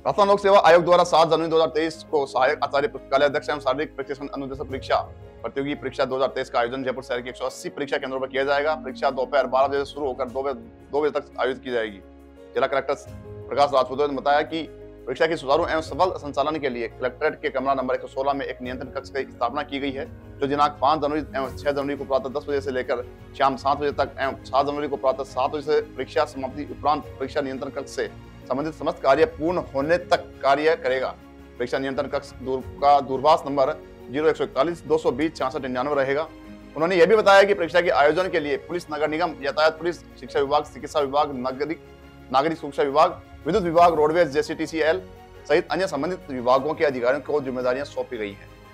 राजस्थान लोक सेवा आयोग द्वारा सात जनवरी 2023 को सहायक आचार्य पुस्तकालय अध्यक्ष एवं शारीरिक प्रशिक्षण अनुदेशक परीक्षा, प्रतियोगी परीक्षा 2023 का आयोजन जयपुर शहर के 180 परीक्षा केंद्रों पर किया जाएगा। परीक्षा दोपहर बारह बजे से शुरू होकर दो बजे दो बजे तक आयोजित की जाएगी। जिला कलेक्टर प्रकाश राजपूत ने बताया कि परीक्षा की सुचारू एवं सफल संचालन के लिए कलेक्ट्रेट के कमरा नंबर 116 में एक नियंत्रण कक्ष की स्थापना की गई है, जो दिनांक 5 जनवरी एवं 6 जनवरी को प्रातः 10 बजे से लेकर शाम 7 बजे तक एवं 7 जनवरी को प्रातः 7 बजे से परीक्षा समाप्ति उपरांत परीक्षा नियंत्रण कक्ष से संबंधित समस्त कार्य पूर्ण होने तक कार्य करेगा। परीक्षा नियंत्रण कक्ष दूर का दूरभाष नंबर ज़ीरो एक सौ इकतालीस, दो सौ बीस, छियासठ, निन्यानवे रहेगा। उन्होंने यह भी बताया कि परीक्षा के आयोजन के लिए पुलिस, नगर निगम, यातायात पुलिस, शिक्षा विभाग, चिकित्सा विभाग, नागरिक नागरिक सुरक्षा विभाग, विद्युत विभाग, रोडवेज़, जेसीटीसीएल सहित अन्य संबंधित विभागों के अधिकारियों को जिम्मेदारियाँ सौंपी गई हैं।